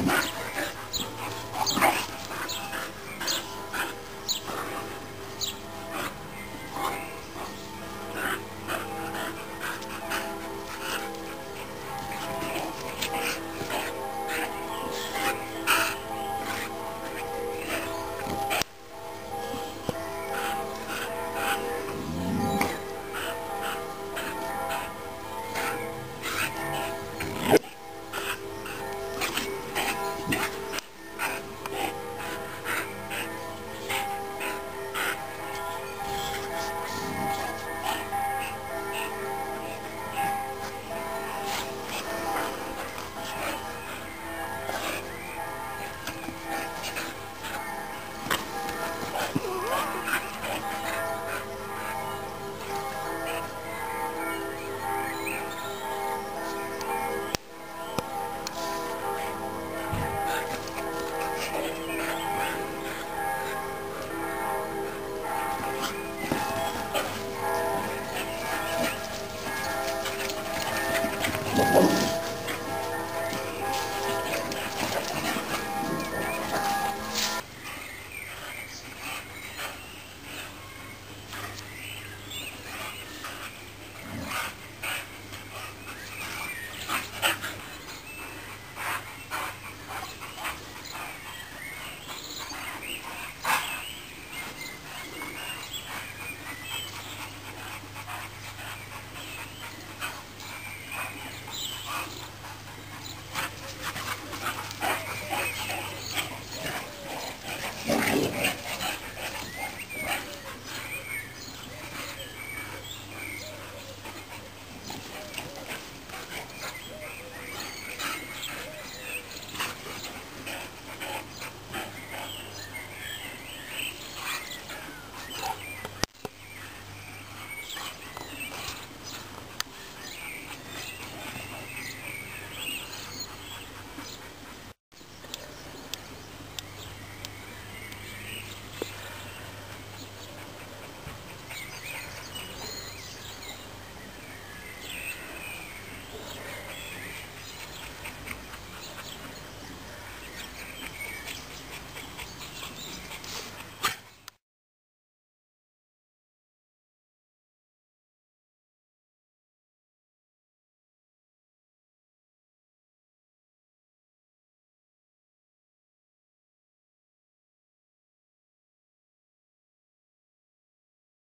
Ha ha ha!